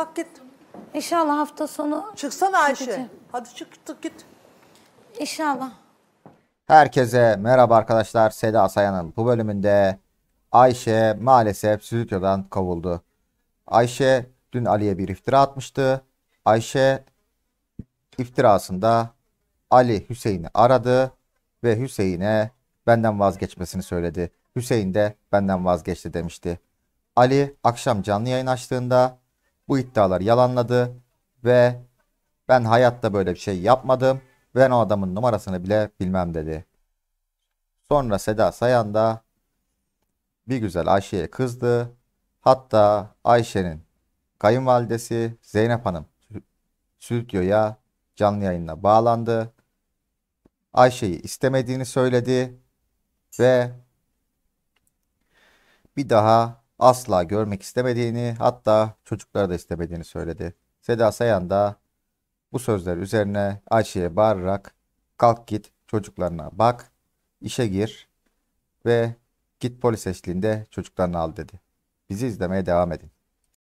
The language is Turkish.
Bak git. İnşallah hafta sonu Çıksana Ayşe. Gideceğim. Hadi çık çık git. inşallah. Herkese merhaba arkadaşlar. Seda Sayan'ın bu bölümünde Ayşe maalesef stüdyodan kovuldu. Ayşe dün Ali'ye bir iftira atmıştı. Ayşe iftirasında Ali Hüseyin'i aradı ve Hüseyin'e benden vazgeçmesini söyledi. Hüseyin de benden vazgeçti demişti. Ali akşam canlı yayın açtığında bu iddiaları yalanladı ve ben hayatta böyle bir şey yapmadım. Ben o adamın numarasını bile bilmem dedi. Sonra Seda Sayan da bir güzel Ayşe'ye kızdı. Hatta Ayşe'nin kayınvalidesi Zeynep Hanım stüdyoya canlı yayınla bağlandı. Ayşe'yi istemediğini söyledi ve bir daha asla görmek istemediğini hatta çocukları da istemediğini söyledi. Seda Sayan da bu sözler üzerine Ayşe'ye bağırarak kalk git çocuklarına bak, işe gir ve git polis eşliğinde çocuklarını al dedi. Bizi izlemeye devam edin.